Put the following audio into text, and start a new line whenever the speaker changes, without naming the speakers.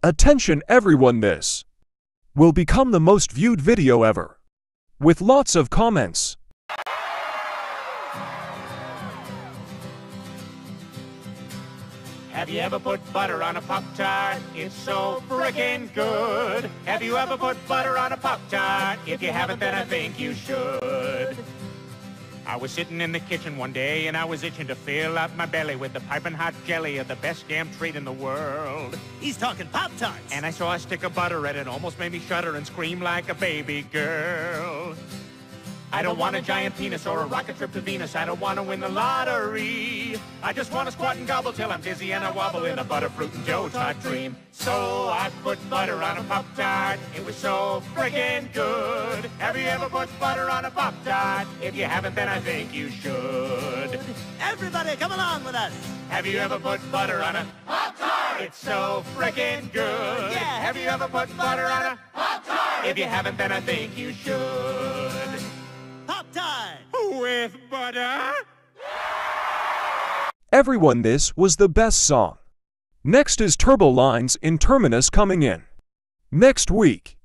Attention everyone this will become the most viewed video ever. With lots of comments.
Have you ever put butter on a Pop Tart? It's so frickin' good. Have you ever put butter on a Pop Tart? If you haven't, then I think you should. I was sitting in the kitchen one day and I was itching to fill up my belly with the piping hot jelly of the best damn treat in the world.
He's talking Pop Tarts.
And I saw a stick of butter and it almost made me shudder and scream like a baby girl. I don't want a giant penis or a rocket trip to Venus. I don't want to win the lottery. I just want to squat and gobble till I'm dizzy and I wobble in a butterfruit and Pop Tart dream. So I put butter on a Pop Tart. It was so friggin' good. Have you ever put butter on a Pop Tart? If you haven't, then I think you should.
Everybody, come along with us.
Have you ever put butter on a Pop Tart? It's so frickin' good.
Yeah.
Have you ever put butter on a Pop Tart? If you haven't, then I think you should. With butter?
Everyone this was the best song. Next is Turbo Lines in Terminus coming in. Next week.